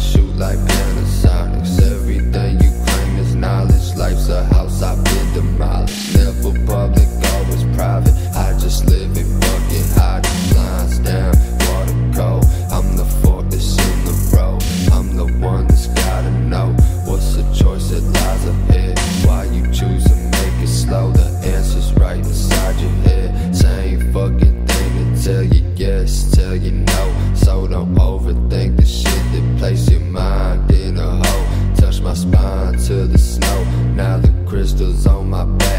shoot like Panasonics. Everything you claim is knowledge. Life's a house I've been demolished. Never public, always private. I just live it, fucking hiding blinds down. Water cold. I'm the fortress in the road. I'm the one that's gotta know what's the choice that lies ahead. Why you choose to make it slow? The answer's right inside your head. Same fucking thing to tell you yes, tell you no. So don't overthink the shit that place your mind in a hole. Touch my spine to the snow. Now the crystals on my back